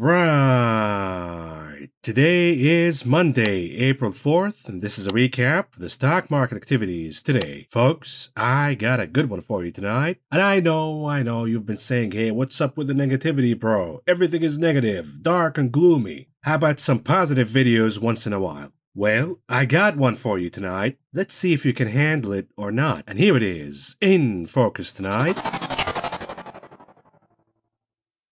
Right. Today is Monday, April 4th, and this is a recap of the stock market activities today. Folks, I got a good one for you tonight. And I know, I know you've been saying, hey, what's up with the negativity, bro? Everything is negative, dark, and gloomy. How about some positive videos once in a while? Well, I got one for you tonight. Let's see if you can handle it or not. And here it is, in focus tonight.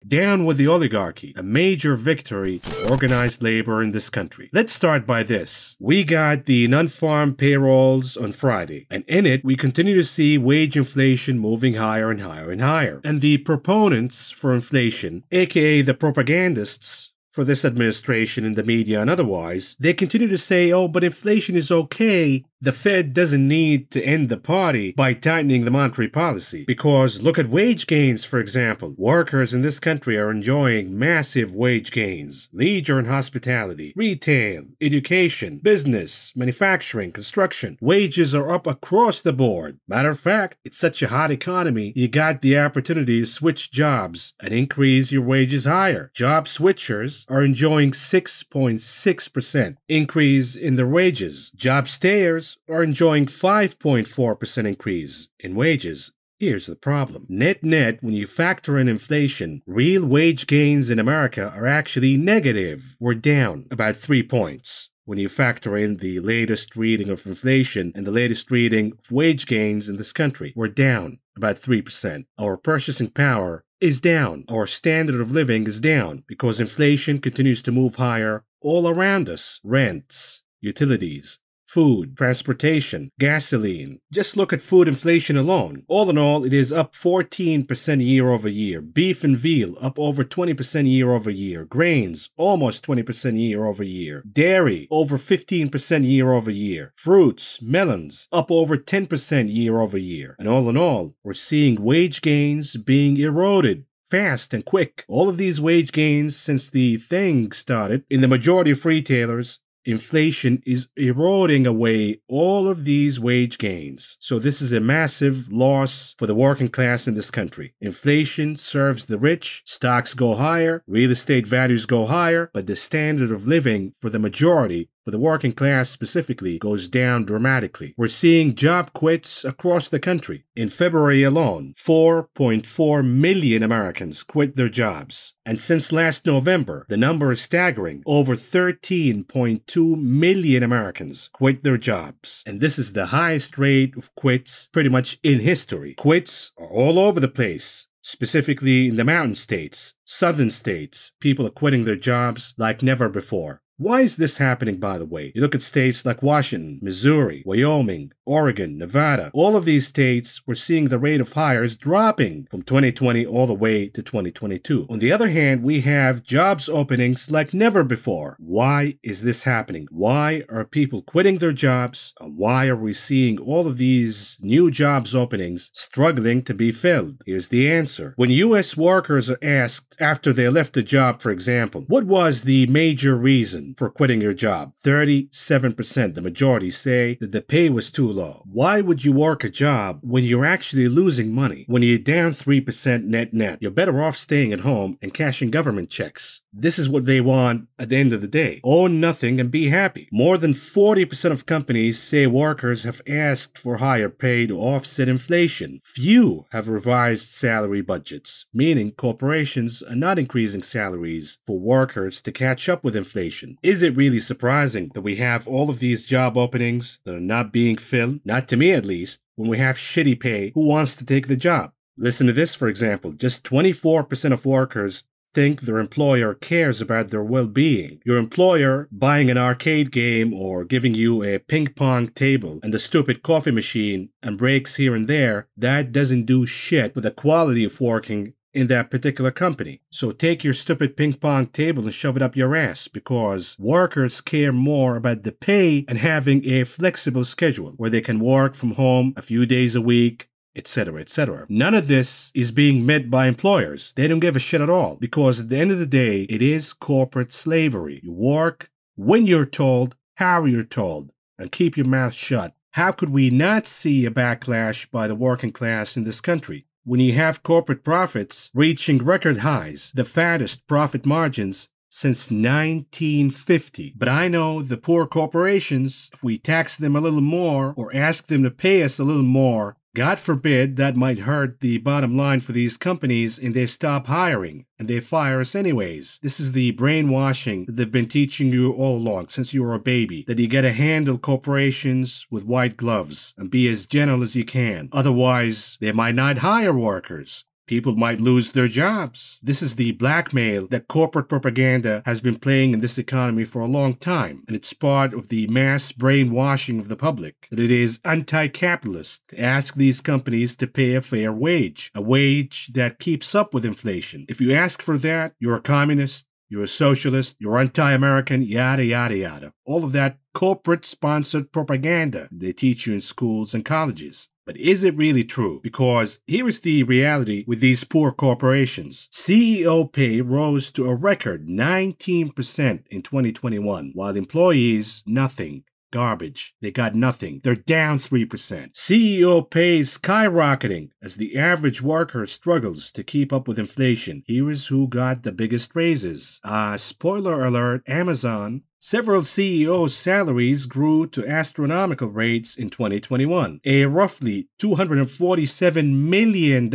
Down with the oligarchy, a major victory for organized labor in this country. Let's start by this. We got the non-farm payrolls on Friday, and in it, we continue to see wage inflation moving higher and higher and higher. And the proponents for inflation, aka the propagandists, for this administration in the media and otherwise, they continue to say, oh, but inflation is okay the Fed doesn't need to end the party by tightening the monetary policy. Because look at wage gains, for example. Workers in this country are enjoying massive wage gains. Leisure and hospitality, retail, education, business, manufacturing, construction. Wages are up across the board. Matter of fact, it's such a hot economy, you got the opportunity to switch jobs and increase your wages higher. Job switchers are enjoying 6.6% increase in their wages. Job stayers are enjoying 5.4% increase in wages. Here's the problem. Net net, when you factor in inflation, real wage gains in America are actually negative. We're down about 3 points. When you factor in the latest reading of inflation and the latest reading of wage gains in this country, we're down about 3%. Our purchasing power is down. Our standard of living is down because inflation continues to move higher all around us. Rents, utilities, food, transportation, gasoline. Just look at food inflation alone. All in all, it is up 14% year over year. Beef and veal up over 20% year over year. Grains almost 20% year over year. Dairy over 15% year over year. Fruits, melons up over 10% year over year. And all in all, we're seeing wage gains being eroded fast and quick. All of these wage gains since the thing started in the majority of retailers inflation is eroding away all of these wage gains. So this is a massive loss for the working class in this country. Inflation serves the rich, stocks go higher, real estate values go higher, but the standard of living for the majority for the working class specifically goes down dramatically. We're seeing job quits across the country. In February alone, 4.4 million Americans quit their jobs. And since last November, the number is staggering. Over 13.2 million Americans quit their jobs. And this is the highest rate of quits pretty much in history. Quits are all over the place specifically in the mountain states, southern states, people are quitting their jobs like never before. Why is this happening, by the way? You look at states like Washington, Missouri, Wyoming, Oregon, Nevada. All of these states were seeing the rate of hires dropping from 2020 all the way to 2022. On the other hand, we have jobs openings like never before. Why is this happening? Why are people quitting their jobs? And why are we seeing all of these new jobs openings struggling to be filled? Here's the answer. When U.S. workers are asked after they left a job, for example, what was the major reason? reason for quitting your job. 37%, the majority, say that the pay was too low. Why would you work a job when you're actually losing money? When you're down 3% net net, you're better off staying at home and cashing government checks. This is what they want at the end of the day. Own nothing and be happy. More than 40% of companies say workers have asked for higher pay to offset inflation. Few have revised salary budgets, meaning corporations are not increasing salaries for workers to catch up with inflation. Is it really surprising that we have all of these job openings that are not being filled? Not to me at least. When we have shitty pay, who wants to take the job? Listen to this, for example. Just 24% of workers think their employer cares about their well being. Your employer buying an arcade game or giving you a ping pong table and a stupid coffee machine and breaks here and there, that doesn't do shit with the quality of working in that particular company. So take your stupid ping pong table and shove it up your ass because workers care more about the pay and having a flexible schedule where they can work from home a few days a week, etc., etc. None of this is being met by employers. They don't give a shit at all because at the end of the day, it is corporate slavery. You work when you're told, how you're told, and keep your mouth shut. How could we not see a backlash by the working class in this country? when you have corporate profits reaching record highs, the fattest profit margins since 1950. But I know the poor corporations, if we tax them a little more or ask them to pay us a little more, God forbid that might hurt the bottom line for these companies and they stop hiring and they fire us anyways. This is the brainwashing that they've been teaching you all along since you were a baby that you gotta handle corporations with white gloves and be as gentle as you can. Otherwise, they might not hire workers. People might lose their jobs. This is the blackmail that corporate propaganda has been playing in this economy for a long time, and it's part of the mass brainwashing of the public that it is anti capitalist to ask these companies to pay a fair wage, a wage that keeps up with inflation. If you ask for that, you're a communist, you're a socialist, you're anti American, yada, yada, yada. All of that corporate sponsored propaganda they teach you in schools and colleges. But is it really true? Because here is the reality with these poor corporations. CEO pay rose to a record 19% in 2021, while employees, nothing. Garbage. They got nothing. They're down 3%. CEO pay skyrocketing as the average worker struggles to keep up with inflation. Here is who got the biggest raises. Uh, spoiler alert Amazon Several CEOs' salaries grew to astronomical rates in 2021, a roughly $247 million.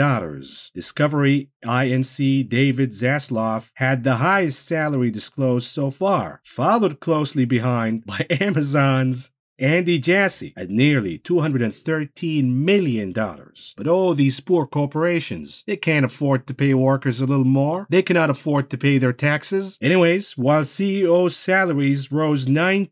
Discovery INC David Zaslav had the highest salary disclosed so far, followed closely behind by Amazon's Andy Jassy at nearly $213 million. But oh, these poor corporations, they can't afford to pay workers a little more. They cannot afford to pay their taxes. Anyways, while CEO salaries rose 19%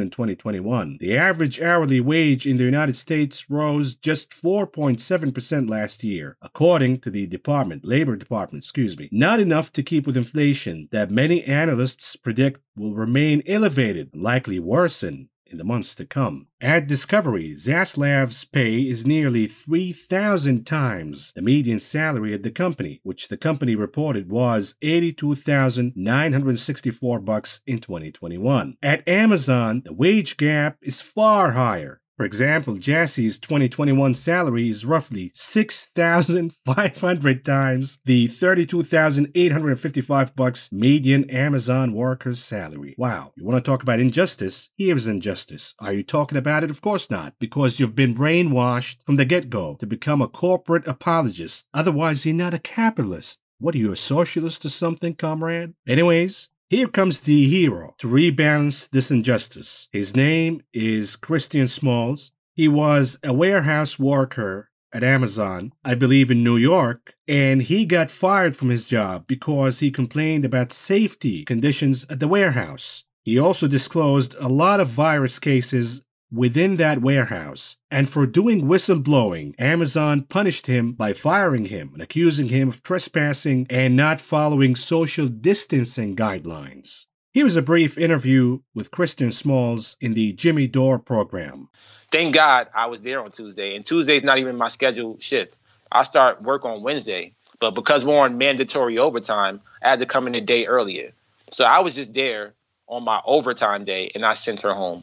in 2021, the average hourly wage in the United States rose just 4.7% last year, according to the department, Labor Department, excuse me. Not enough to keep with inflation that many analysts predict will remain elevated, likely worsen in the months to come. At Discovery, Zaslav's pay is nearly 3,000 times the median salary at the company, which the company reported was 82,964 bucks in 2021. At Amazon, the wage gap is far higher for example, Jassy's 2021 salary is roughly 6,500 times the 32,855 bucks median Amazon worker's salary. Wow. You want to talk about injustice? Here's injustice. Are you talking about it? Of course not, because you've been brainwashed from the get-go to become a corporate apologist. Otherwise, you're not a capitalist. What are you, a socialist or something, comrade? Anyways, here comes the hero to rebalance this injustice. His name is Christian Smalls. He was a warehouse worker at Amazon, I believe in New York, and he got fired from his job because he complained about safety conditions at the warehouse. He also disclosed a lot of virus cases within that warehouse. And for doing whistleblowing, Amazon punished him by firing him and accusing him of trespassing and not following social distancing guidelines. Here's a brief interview with Christian Smalls in the Jimmy Dore program. Thank God I was there on Tuesday, and Tuesday's not even my scheduled shift. I start work on Wednesday, but because we're on mandatory overtime, I had to come in a day earlier. So I was just there on my overtime day, and I sent her home.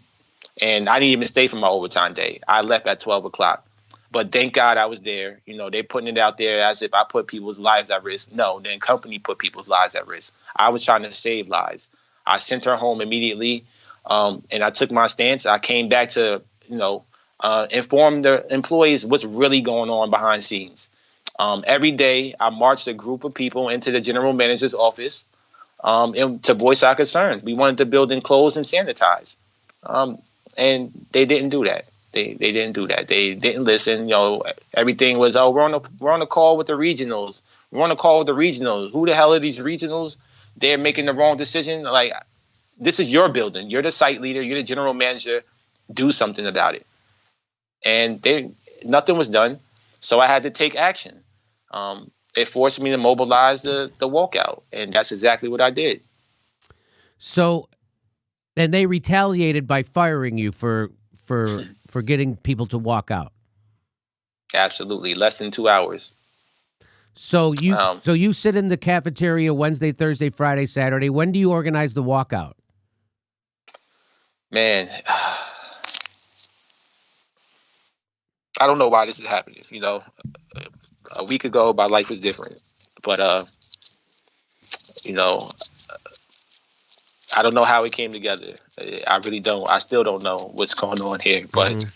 And I didn't even stay for my overtime day. I left at 12 o'clock. But thank God I was there. You know, they're putting it out there as if I put people's lives at risk. No, the company put people's lives at risk. I was trying to save lives. I sent her home immediately, um, and I took my stance. I came back to, you know, uh, inform the employees what's really going on behind scenes. Um, every day, I marched a group of people into the general manager's office um, and to voice our concerns. We wanted the building closed and sanitized. Um, and they didn't do that. They they didn't do that. They didn't listen. You know, everything was oh we're on a we're on a call with the regionals. We're on a call with the regionals. Who the hell are these regionals? They're making the wrong decision. Like this is your building. You're the site leader. You're the general manager. Do something about it. And they nothing was done. So I had to take action. Um, it forced me to mobilize the the walkout, and that's exactly what I did. So and they retaliated by firing you for for for getting people to walk out. Absolutely, less than two hours. So you um, so you sit in the cafeteria Wednesday, Thursday, Friday, Saturday. When do you organize the walkout? Man, I don't know why this is happening. You know, a week ago, my life was different. But uh, you know, I don't know how it came together. I really don't. I still don't know what's going on here. But mm-hmm.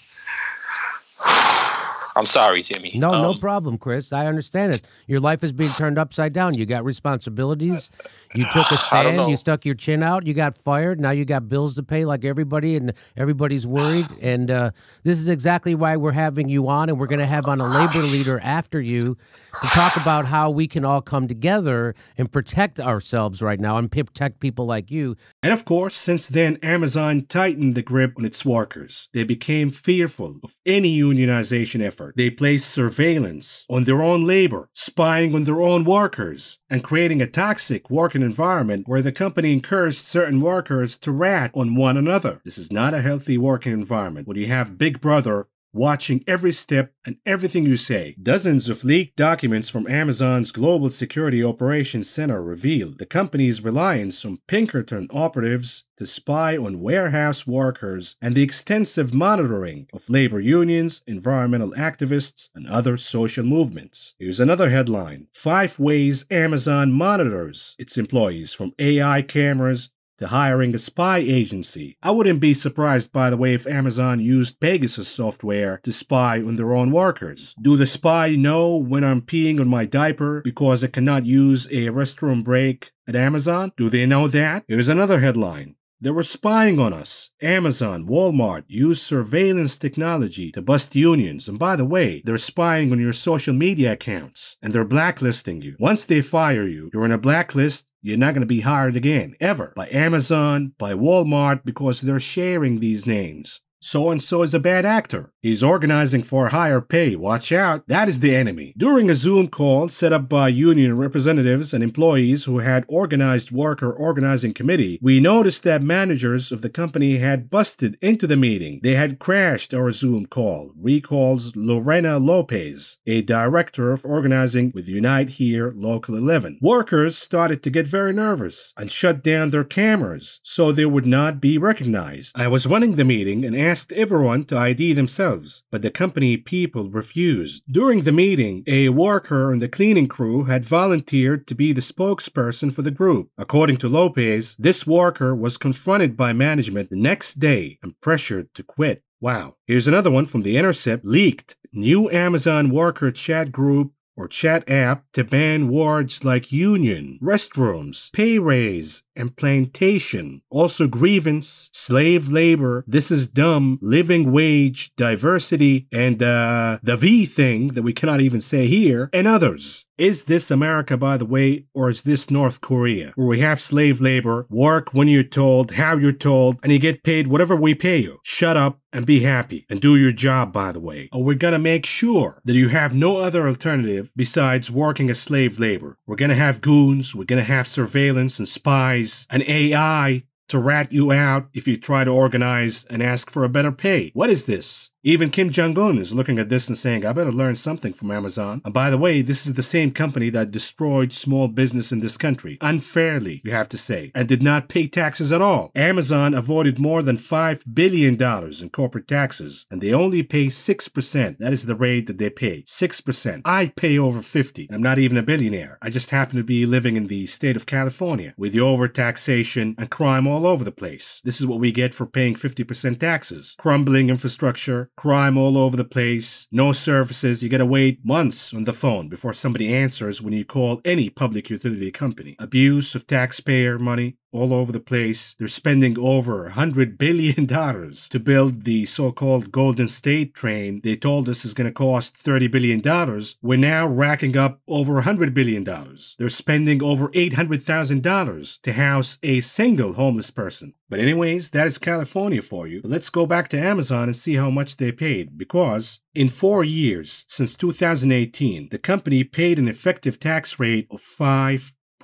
I'm sorry, Jimmy. No, no Um, problem, Chris. I understand it. Your life is being turned upside down. You got responsibilities. You took a stand. You stuck your chin out. You got fired. Now you got bills to pay like everybody, and everybody's worried. And uh, this is exactly why we're having you on, and we're going to have on a labor leader after you to talk about how we can all come together and protect ourselves right now and protect people like you. And of course, since then, Amazon tightened the grip on its workers. They became fearful of any unionization effort. They placed surveillance on their own labor, spying on their own workers, and creating a toxic working environment where the company encouraged certain workers to rat on one another. This is not a healthy working environment when you have Big Brother watching every step and everything you say. Dozens of leaked documents from Amazon's Global Security Operations Center reveal the company's reliance on Pinkerton operatives to spy on warehouse workers and the extensive monitoring of labor unions, environmental activists, and other social movements. Here's another headline Five ways Amazon monitors its employees from AI cameras to hiring a spy agency. I wouldn't be surprised, by the way, if Amazon used Pegasus software to spy on their own workers. Do the spy know when I'm peeing on my diaper because it cannot use a restroom break at Amazon? Do they know that? Here's another headline. They were spying on us. Amazon, Walmart used surveillance technology to bust unions. And by the way, they're spying on your social media accounts and they're blacklisting you. Once they fire you, you're on a blacklist. You're not going to be hired again, ever, by Amazon, by Walmart, because they're sharing these names. So and so is a bad actor. He's organizing for higher pay. Watch out. That is the enemy. During a Zoom call set up by union representatives and employees who had organized worker organizing committee, we noticed that managers of the company had busted into the meeting. They had crashed our Zoom call, recalls Lorena Lopez, a director of organizing with Unite Here Local 11. Workers started to get very nervous and shut down their cameras so they would not be recognized. I was running the meeting and asked everyone to ID themselves, but the company people refused. During the meeting, a worker on the cleaning crew had volunteered to be the spokesperson for the group. According to Lopez, this worker was confronted by management the next day and pressured to quit. Wow. Here's another one from The Intercept leaked. New Amazon worker chat group or chat app to ban words like union, restrooms, pay raise, and plantation. Also grievance, slave labor, this is dumb, living wage, diversity, and uh, the V thing that we cannot even say here, and others. Is this America, by the way, or is this North Korea, where we have slave labor, work when you're told, how you're told, and you get paid whatever we pay you? Shut up and be happy and do your job, by the way. Or we're gonna make sure that you have no other alternative besides working as slave labor. We're gonna have goons, we're gonna have surveillance and spies and AI to rat you out if you try to organize and ask for a better pay. What is this? Even Kim Jong un is looking at this and saying, I better learn something from Amazon. And by the way, this is the same company that destroyed small business in this country, unfairly, you have to say, and did not pay taxes at all. Amazon avoided more than $5 billion in corporate taxes, and they only pay 6%. That is the rate that they pay 6%. I pay over 50 I'm not even a billionaire. I just happen to be living in the state of California with the overtaxation and crime all over the place. This is what we get for paying 50% taxes. Crumbling infrastructure, crime all over the place, no services. You gotta wait months on the phone before somebody answers when you call any public utility company. Abuse of taxpayer money all over the place. They're spending over a hundred billion dollars to build the so-called Golden State train. They told us is going to cost thirty billion dollars. We're now racking up over a hundred billion dollars. They're spending over eight hundred thousand dollars to house a single homeless person. But anyways, that is California for you. Let's go back to Amazon and see how much they paid because in four years, since 2018, the company paid an effective tax rate of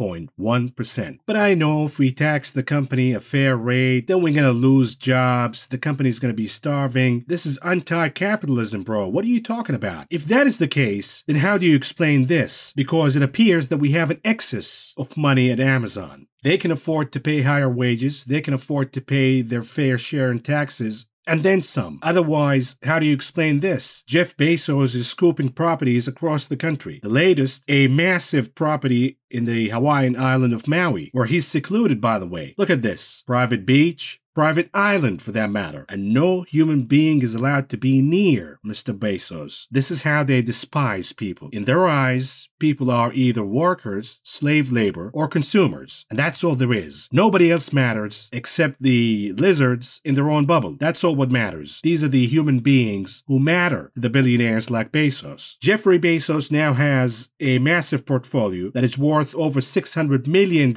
5.1%. But I know if we tax the company a fair rate, then we're gonna lose jobs, the company's gonna be starving. This is anti capitalism, bro. What are you talking about? If that is the case, then how do you explain this? Because it appears that we have an excess of money at Amazon. They can afford to pay higher wages, they can afford to pay their fair share in taxes, and then some. Otherwise, how do you explain this? Jeff Bezos is scooping properties across the country. The latest, a massive property in the Hawaiian island of Maui, where he's secluded, by the way. Look at this private beach, private island for that matter, and no human being is allowed to be near Mr. Bezos. This is how they despise people. In their eyes, people are either workers, slave labor, or consumers, and that's all there is. Nobody else matters except the lizards in their own bubble. That's all what matters. These are the human beings who matter the billionaires like Bezos. Jeffrey Bezos now has a massive portfolio that is worth over $600 million.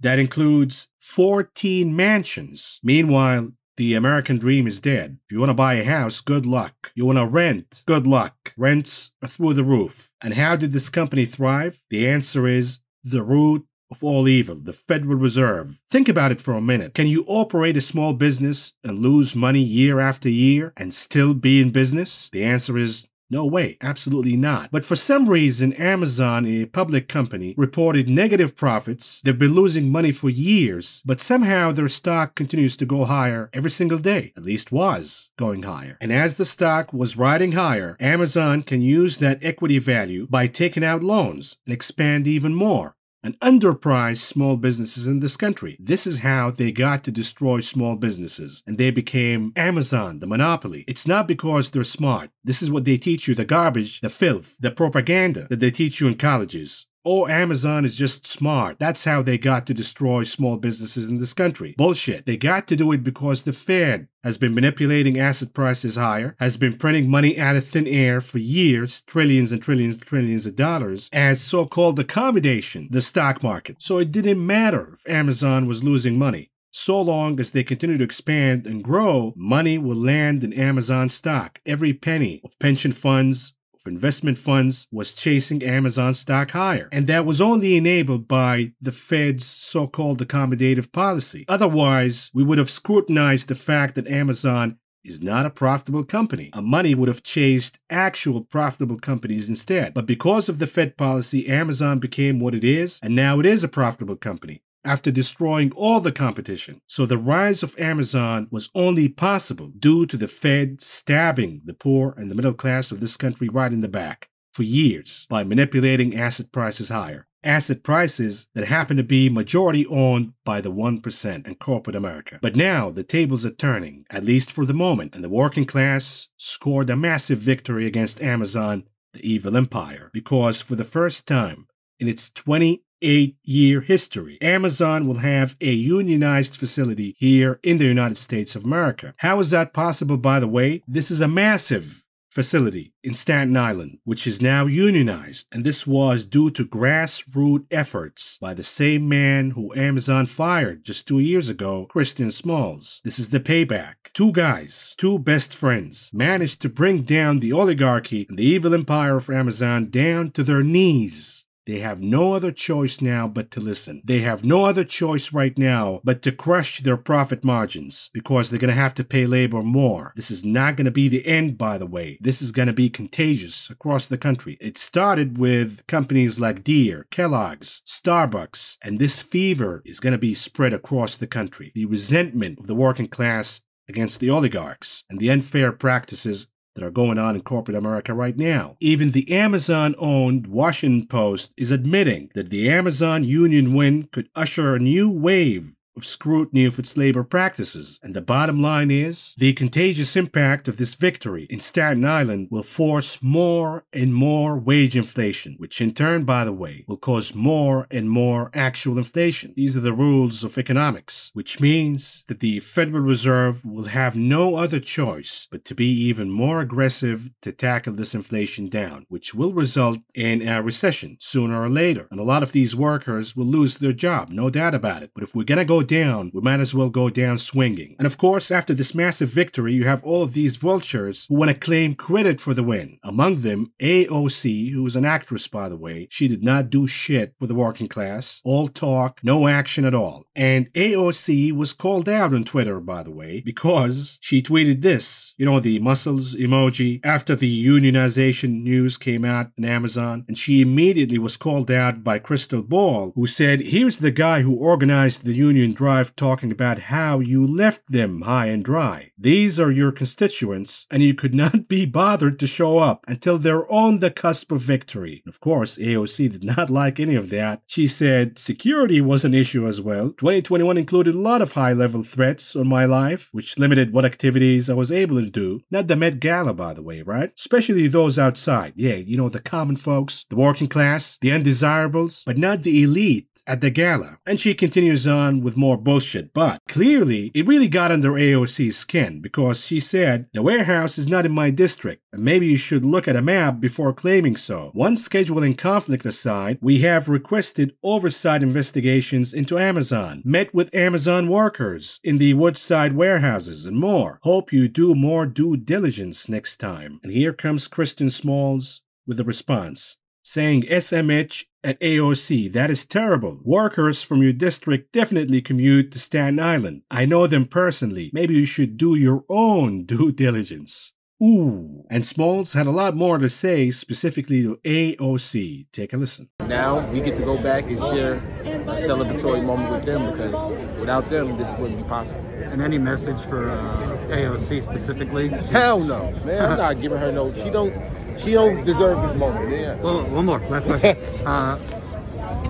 That includes 14 mansions. Meanwhile, the American dream is dead. If you want to buy a house, good luck. You want to rent, good luck. Rents are through the roof. And how did this company thrive? The answer is the root of all evil, the Federal Reserve. Think about it for a minute. Can you operate a small business and lose money year after year and still be in business? The answer is no way, absolutely not. But for some reason, Amazon, a public company, reported negative profits. They've been losing money for years, but somehow their stock continues to go higher every single day, at least was going higher. And as the stock was riding higher, Amazon can use that equity value by taking out loans and expand even more and underprice small businesses in this country. This is how they got to destroy small businesses, and they became Amazon, the monopoly. It's not because they're smart. This is what they teach you the garbage, the filth, the propaganda that they teach you in colleges. Oh, Amazon is just smart. That's how they got to destroy small businesses in this country. Bullshit. They got to do it because the Fed has been manipulating asset prices higher, has been printing money out of thin air for years, trillions and trillions and trillions of dollars, as so called accommodation, the stock market. So it didn't matter if Amazon was losing money. So long as they continue to expand and grow, money will land in Amazon stock. Every penny of pension funds, investment funds was chasing Amazon stock higher. And that was only enabled by the Fed's so called accommodative policy. Otherwise, we would have scrutinized the fact that Amazon is not a profitable company. Money would have chased actual profitable companies instead. But because of the Fed policy, Amazon became what it is, and now it is a profitable company after destroying all the competition. So the rise of Amazon was only possible due to the Fed stabbing the poor and the middle class of this country right in the back for years by manipulating asset prices higher. Asset prices that happen to be majority owned by the 1% and corporate America. But now the tables are turning, at least for the moment, and the working class scored a massive victory against Amazon, the evil empire, because for the first time in its 20 eight year history. Amazon will have a unionized facility here in the United States of America. How is that possible, by the way? This is a massive facility in Staten Island, which is now unionized, and this was due to grassroots efforts by the same man who Amazon fired just two years ago, Christian Smalls. This is the payback. Two guys, two best friends, managed to bring down the oligarchy and the evil empire of Amazon down to their knees they have no other choice now but to listen. They have no other choice right now but to crush their profit margins because they're going to have to pay labor more. This is not going to be the end, by the way. This is going to be contagious across the country. It started with companies like Deere, Kellogg's, Starbucks, and this fever is going to be spread across the country. The resentment of the working class against the oligarchs and the unfair practices that are going on in corporate America right now. Even the Amazon owned Washington Post is admitting that the Amazon union win could usher a new wave of scrutiny of its labor practices. And the bottom line is the contagious impact of this victory in Staten Island will force more and more wage inflation, which in turn, by the way, will cause more and more actual inflation. These are the rules of economics, which means that the Federal Reserve will have no other choice but to be even more aggressive to tackle this inflation down, which will result in a recession sooner or later. And a lot of these workers will lose their job, no doubt about it. But if we're going to go down, we might as well go down swinging. And of course, after this massive victory, you have all of these vultures who want to claim credit for the win. Among them, AOC, who is an actress, by the way. She did not do shit for the working class. All talk, no action at all. And AOC was called out on Twitter, by the way, because she tweeted this, you know, the muscles emoji, after the unionization news came out on Amazon. And she immediately was called out by Krystal Ball, who said, Here's the guy who organized the union drive talking about how you left them high and dry. These are your constituents, and you could not be bothered to show up until they're on the cusp of victory. Of course, AOC did not like any of that. She said security was an issue as well. 2021 included a lot of high level threats on my life, which limited what activities I was able to do. Not the Met Gala, by the way, right? Especially those outside. Yeah, you know, the common folks, the working class, the undesirables, but not the elite at the gala. And she continues on with more bullshit, but clearly it really got under AOC's skin because she said, The warehouse is not in my district, and maybe you should look at a map before claiming so. One scheduling conflict aside, we have requested oversight investigations into Amazon, met with Amazon workers in the Woodside warehouses, and more. Hope you do more due diligence next time. And here comes Christian Smalls with the response saying SMH at AOC. That is terrible. Workers from your district definitely commute to Staten Island. I know them personally. Maybe you should do your own due diligence. Ooh. And Smalls had a lot more to say specifically to AOC. Take a listen. Now we get to go back and share a celebratory moment with them because without them, this wouldn't be possible. And any message for uh, AOC specifically? Hell no, man. I'm not giving her no. She don't. She don't deserve this moment. Yeah. Well, one more last question. uh,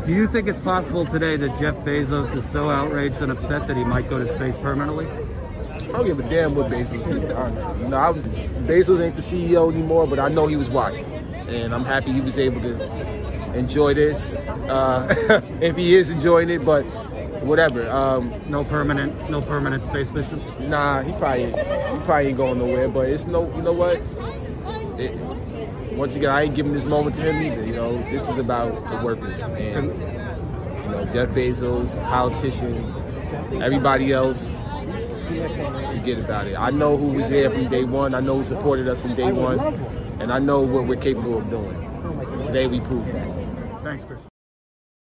do you think it's possible today that Jeff Bezos is so outraged and upset that he might go to space permanently? I don't give a damn what Bezos did, honestly. You know, I was Bezos ain't the CEO anymore, but I know he was watching, and I'm happy he was able to enjoy this. Uh, if he is enjoying it, but whatever. Um, no permanent, no permanent space mission. Nah, he probably he probably ain't going nowhere. But it's no, you know what? It, once again, I ain't giving this moment to him either. You know, this is about the workers and you know Jeff Bezos, politicians, everybody else. Forget about it. I know who was there from day one. I know who supported us from day one, and I know what we're capable of doing. Today we proved that. Thanks, Chris.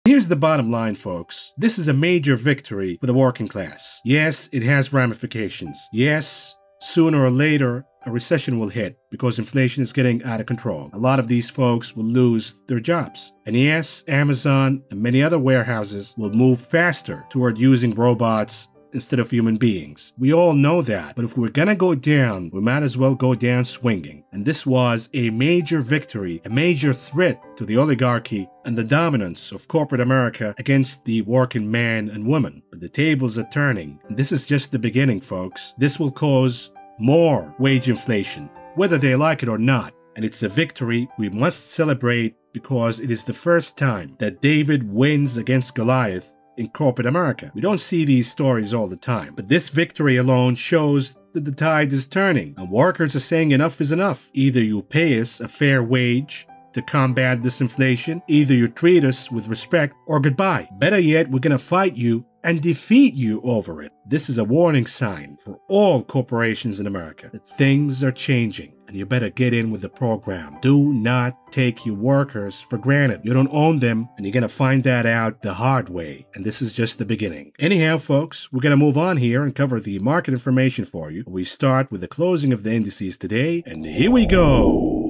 Here's the bottom line, folks. This is a major victory for the working class. Yes, it has ramifications. Yes, sooner or later, a recession will hit because inflation is getting out of control. A lot of these folks will lose their jobs. And yes, Amazon and many other warehouses will move faster toward using robots instead of human beings. We all know that, but if we're gonna go down, we might as well go down swinging. And this was a major victory, a major threat to the oligarchy and the dominance of corporate America against the working man and woman. But the tables are turning, and this is just the beginning, folks. This will cause more wage inflation, whether they like it or not. And it's a victory we must celebrate because it is the first time that David wins against Goliath in corporate America. We don't see these stories all the time, but this victory alone shows that the tide is turning and workers are saying enough is enough. Either you pay us a fair wage to combat this inflation, either you treat us with respect or goodbye. Better yet, we're gonna fight you and defeat you over it. This is a warning sign for all corporations in America that things are changing and you better get in with the program. Do not take your workers for granted. You don't own them and you're going to find that out the hard way. And this is just the beginning. Anyhow, folks, we're going to move on here and cover the market information for you. We start with the closing of the indices today and here we go.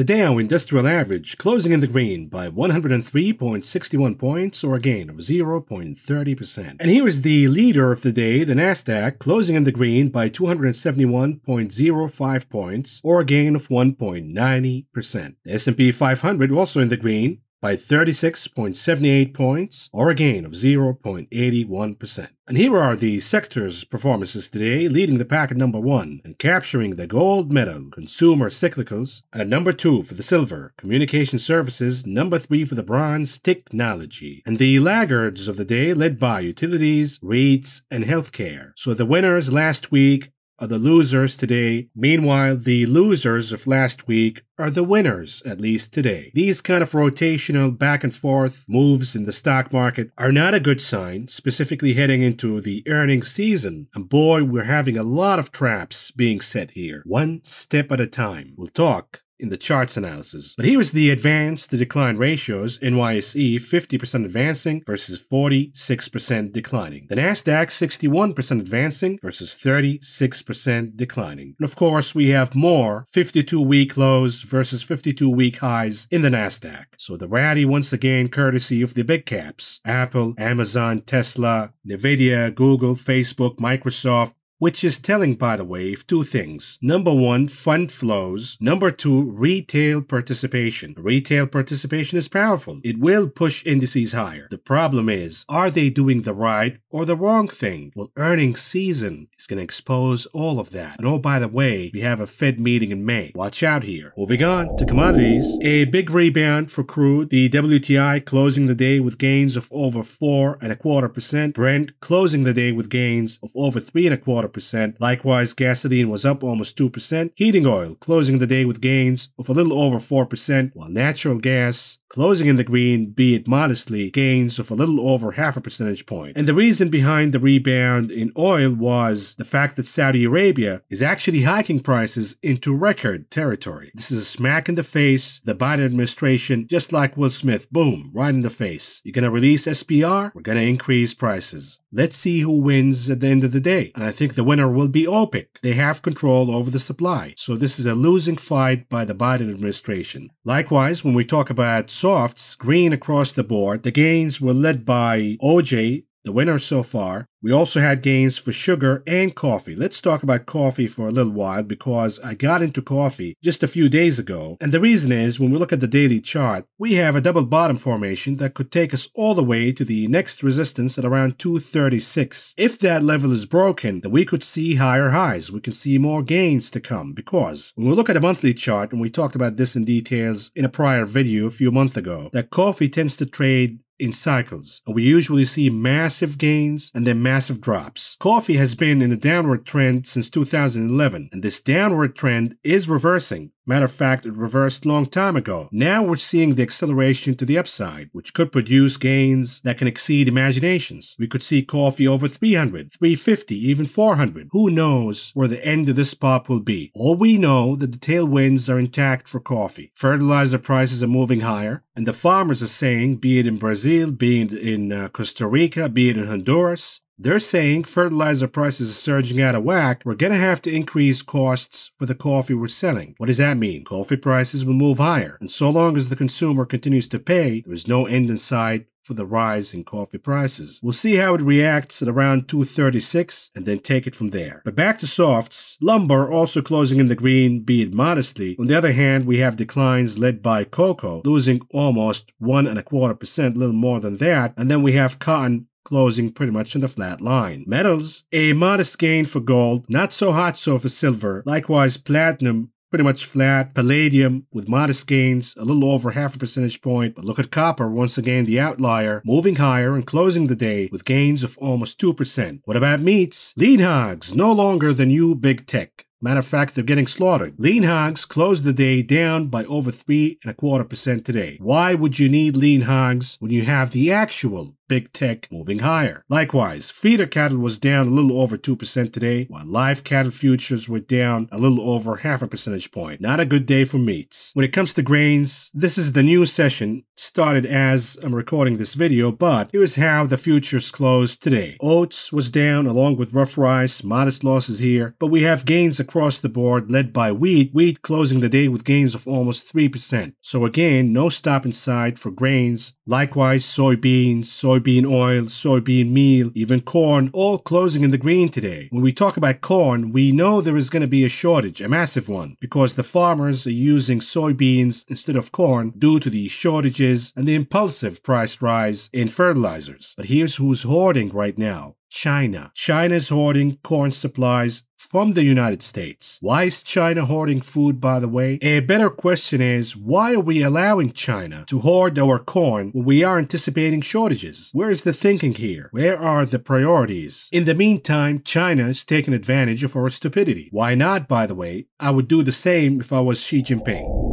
The Dow Industrial Average closing in the green by 103.61 points or a gain of 0.30%. And here is the leader of the day, the Nasdaq, closing in the green by 271.05 points or a gain of 1.90%. The S&P 500 also in the green by 36.78 points or a gain of 0.81%. And here are the sector's performances today, leading the pack at number one and capturing the gold medal, consumer cyclicals, and at number two for the silver, communication services, number three for the bronze, technology. And the laggards of the day led by utilities, REITs, and healthcare. So the winners last week are the losers today. Meanwhile, the losers of last week are the winners, at least today. These kind of rotational back and forth moves in the stock market are not a good sign, specifically heading into the earnings season. And boy, we're having a lot of traps being set here, one step at a time. We'll talk in the charts analysis. But here is the advance to decline ratios NYSE 50% advancing versus 46% declining. The NASDAQ 61% advancing versus 36% declining. And of course, we have more 52 week lows versus 52 week highs in the NASDAQ. So the rally once again courtesy of the big caps Apple, Amazon, Tesla, Nvidia, Google, Facebook, Microsoft, which is telling, by the way, of two things. Number one, fund flows. Number two, retail participation. Retail participation is powerful. It will push indices higher. The problem is, are they doing the right or the wrong thing? Well, earnings season is going to expose all of that. And oh, by the way, we have a Fed meeting in May. Watch out here. Moving on to commodities. A big rebound for crude. The WTI closing the day with gains of over four and a quarter percent. Brent closing the day with gains of over three and a quarter percent. Likewise, gasoline was up almost 2%. Heating oil closing the day with gains of a little over 4%, while natural gas closing in the green, be it modestly, gains of a little over half a percentage point. And the reason behind the rebound in oil was the fact that Saudi Arabia is actually hiking prices into record territory. This is a smack in the face, the Biden administration, just like Will Smith, boom, right in the face. You're gonna release SPR, we're gonna increase prices. Let's see who wins at the end of the day. And I think the winner will be OPEC. They have control over the supply. So this is a losing fight by the Biden administration. Likewise, when we talk about softs, green across the board. The gains were led by OJ, the winner so far. We also had gains for sugar and coffee. Let's talk about coffee for a little while because I got into coffee just a few days ago. And the reason is when we look at the daily chart, we have a double bottom formation that could take us all the way to the next resistance at around 236. If that level is broken, then we could see higher highs. We can see more gains to come because when we look at a monthly chart, and we talked about this in details in a prior video a few months ago, that coffee tends to trade in cycles. And we usually see massive gains and then massive drops. Coffee has been in a downward trend since 2011, and this downward trend is reversing. Matter of fact, it reversed long time ago. Now we're seeing the acceleration to the upside, which could produce gains that can exceed imaginations. We could see coffee over 300, 350, even 400. Who knows where the end of this pop will be? All we know that the tailwinds are intact for coffee. Fertilizer prices are moving higher, and the farmers are saying, be it in Brazil, be it in uh, Costa Rica, be it in Honduras, they're saying fertilizer prices are surging out of whack. We're going to have to increase costs for the coffee we're selling. What does that mean? Coffee prices will move higher. And so long as the consumer continues to pay, there is no end in sight for the rise in coffee prices. We'll see how it reacts at around 236 and then take it from there. But back to softs, lumber also closing in the green, be it modestly. On the other hand, we have declines led by cocoa, losing almost one and a quarter percent, a little more than that. And then we have cotton closing pretty much in the flat line. Metals, a modest gain for gold, not so hot so for silver. Likewise, platinum pretty much flat. Palladium with modest gains, a little over half a percentage point. But look at copper, once again the outlier, moving higher and closing the day with gains of almost 2%. What about meats? Lean hogs, no longer the new big tech. Matter of fact, they're getting slaughtered. Lean hogs closed the day down by over three and a quarter percent today. Why would you need lean hogs when you have the actual big tech moving higher. Likewise, feeder cattle was down a little over 2% today, while live cattle futures were down a little over half a percentage point. Not a good day for meats. When it comes to grains, this is the new session, started as I'm recording this video, but here's how the futures closed today. Oats was down along with rough rice, modest losses here, but we have gains across the board led by wheat, wheat closing the day with gains of almost 3%. So again, no stop in sight for grains. Likewise, soybeans, soy soybean oil, soybean meal, even corn, all closing in the green today. When we talk about corn, we know there is going to be a shortage, a massive one, because the farmers are using soybeans instead of corn due to the shortages and the impulsive price rise in fertilizers. But here's who's hoarding right now. China. China's hoarding corn supplies from the United States. Why is China hoarding food, by the way? A better question is why are we allowing China to hoard our corn when we are anticipating shortages? Where is the thinking here? Where are the priorities? In the meantime, China is taking advantage of our stupidity. Why not, by the way? I would do the same if I was Xi Jinping.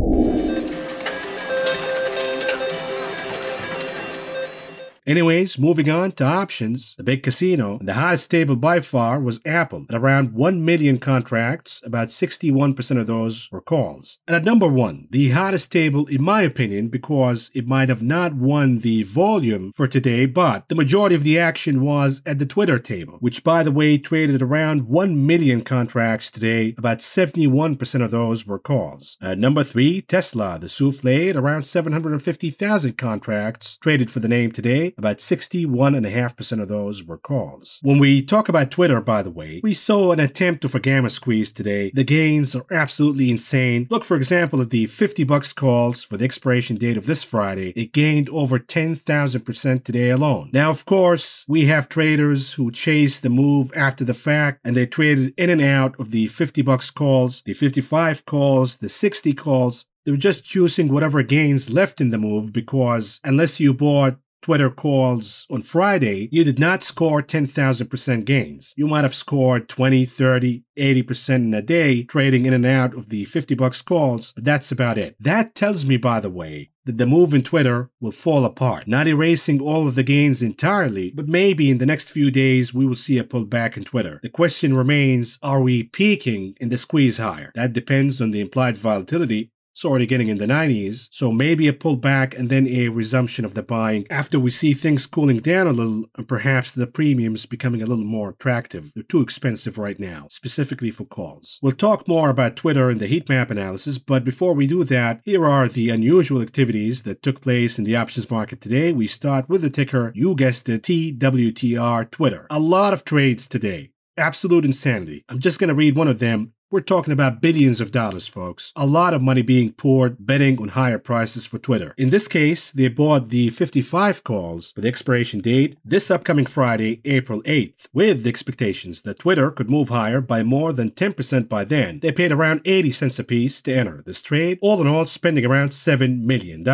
Anyways, moving on to options, the big casino, the hottest table by far was Apple. At around 1 million contracts, about 61% of those were calls. And at number one, the hottest table in my opinion because it might have not won the volume for today, but the majority of the action was at the Twitter table, which by the way traded around 1 million contracts today, about 71% of those were calls. At number three, Tesla, the souffle at around 750,000 contracts traded for the name today, about 61.5% of those were calls. When we talk about Twitter, by the way, we saw an attempt of a gamma squeeze today. The gains are absolutely insane. Look, for example, at the 50 bucks calls for the expiration date of this Friday. It gained over 10,000% today alone. Now, of course, we have traders who chase the move after the fact and they traded in and out of the 50 bucks calls, the 55 calls, the 60 calls. They were just choosing whatever gains left in the move because unless you bought Twitter calls on Friday, you did not score 10,000% gains. You might have scored 20, 30, 80% in a day trading in and out of the 50 bucks calls, but that's about it. That tells me, by the way, that the move in Twitter will fall apart, not erasing all of the gains entirely, but maybe in the next few days we will see a pullback in Twitter. The question remains, are we peaking in the squeeze higher? That depends on the implied volatility it's already getting in the 90s, so maybe a pullback and then a resumption of the buying after we see things cooling down a little and perhaps the premiums becoming a little more attractive. They're too expensive right now, specifically for calls. We'll talk more about Twitter and the heat map analysis, but before we do that, here are the unusual activities that took place in the options market today. We start with the ticker, you guessed it, TWTR Twitter. A lot of trades today. Absolute insanity. I'm just going to read one of them we're talking about billions of dollars, folks. A lot of money being poured betting on higher prices for Twitter. In this case, they bought the 55 calls with the expiration date this upcoming Friday, April 8th, with the expectations that Twitter could move higher by more than 10% by then. They paid around 80 cents a piece to enter this trade, all in all spending around $7 million.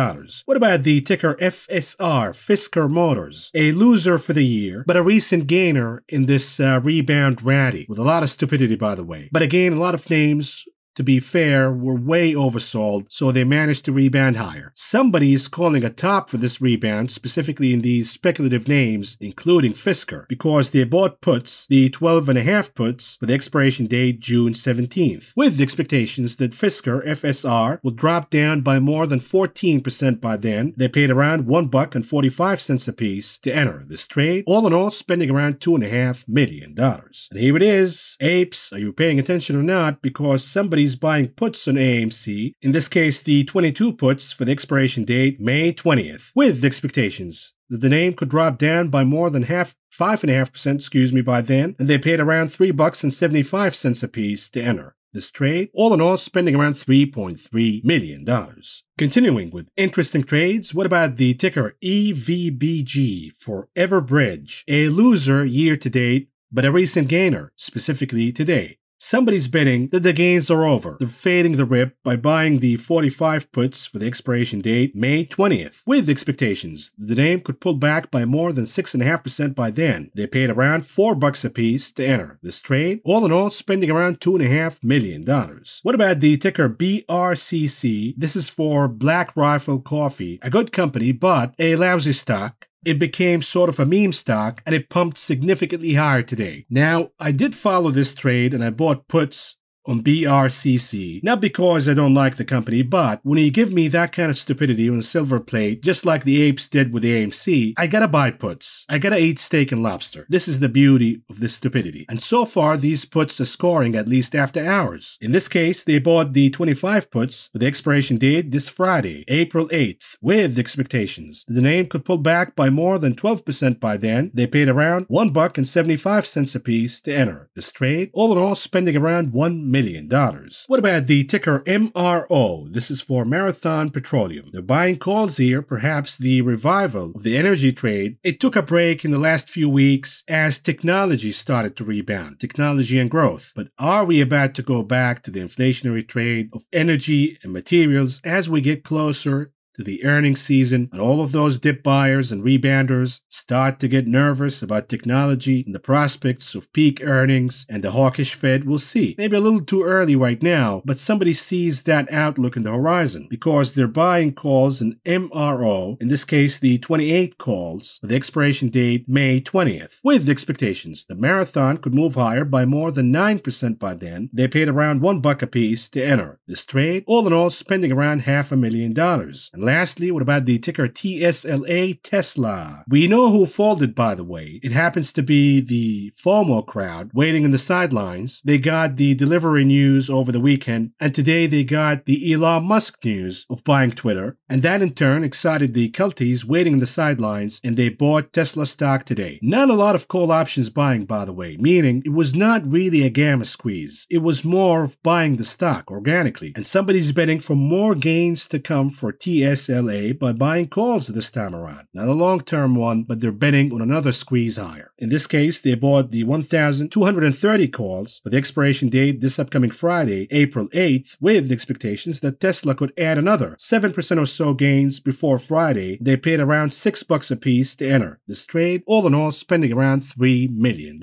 What about the ticker FSR, Fisker Motors? A loser for the year, but a recent gainer in this uh, rebound rally, with a lot of stupidity, by the way. But again, lot of names to be fair, were way oversold, so they managed to rebound higher. Somebody is calling a top for this rebound, specifically in these speculative names, including Fisker, because they bought puts, the 12 and a half puts, with expiration date June 17th, with the expectations that Fisker FSR will drop down by more than 14% by then. They paid around one buck and 45 cents apiece to enter this trade, all in all spending around two and a half million dollars. And here it is. Apes, are you paying attention or not? Because somebody buying puts on AMC, in this case the 22 puts for the expiration date May 20th, with expectations that the name could drop down by more than half, five and a half percent, excuse me, by then, and they paid around three bucks and 75 cents a piece to enter this trade, all in all spending around $3.3 million. Continuing with interesting trades, what about the ticker EVBG for Everbridge, a loser year to date, but a recent gainer, specifically today. Somebody's betting that the gains are over. They're fading the rip by buying the 45 puts for the expiration date May 20th, with expectations the name could pull back by more than 6.5% by then. They paid around 4 bucks a piece to enter this trade, all in all spending around $2.5 million. What about the ticker BRCC? This is for Black Rifle Coffee, a good company, but a lousy stock it became sort of a meme stock and it pumped significantly higher today. Now, I did follow this trade and I bought puts on BRCC. Not because I don't like the company, but when you give me that kind of stupidity on silver plate, just like the apes did with the AMC, I gotta buy puts. I gotta eat steak and lobster. This is the beauty of this stupidity. And so far, these puts are scoring at least after hours. In this case, they bought the 25 puts with the expiration date this Friday, April 8th, with expectations. The name could pull back by more than 12% by then. They paid around 1 buck and 75 cents a piece to enter this trade, all in all spending around 1 million dollars. What about the ticker MRO? This is for Marathon Petroleum. They're buying calls here, perhaps the revival of the energy trade. It took a break in the last few weeks as technology started to rebound, technology and growth. But are we about to go back to the inflationary trade of energy and materials as we get closer to the earnings season, and all of those dip buyers and rebounders start to get nervous about technology and the prospects of peak earnings and the hawkish Fed, we'll see. Maybe a little too early right now, but somebody sees that outlook in the horizon because they're buying calls in MRO, in this case the 28 calls, with the expiration date May 20th, with expectations the marathon could move higher by more than 9% by then. They paid around one buck a piece to enter this trade, all in all spending around half a million dollars. And lastly, what about the ticker TSLA Tesla? We know who folded, by the way. It happens to be the FOMO crowd waiting in the sidelines. They got the delivery news over the weekend, and today they got the Elon Musk news of buying Twitter, and that in turn excited the culties waiting in the sidelines, and they bought Tesla stock today. Not a lot of call options buying, by the way, meaning it was not really a gamma squeeze. It was more of buying the stock organically, and somebody's betting for more gains to come for TSLA by buying calls this time around. Not a long term one, but they're betting on another squeeze higher. In this case, they bought the 1,230 calls with the expiration date this upcoming Friday, April 8th, with expectations that Tesla could add another 7% or so gains before Friday. They paid around 6 bucks a piece to enter this trade, all in all spending around $3 million.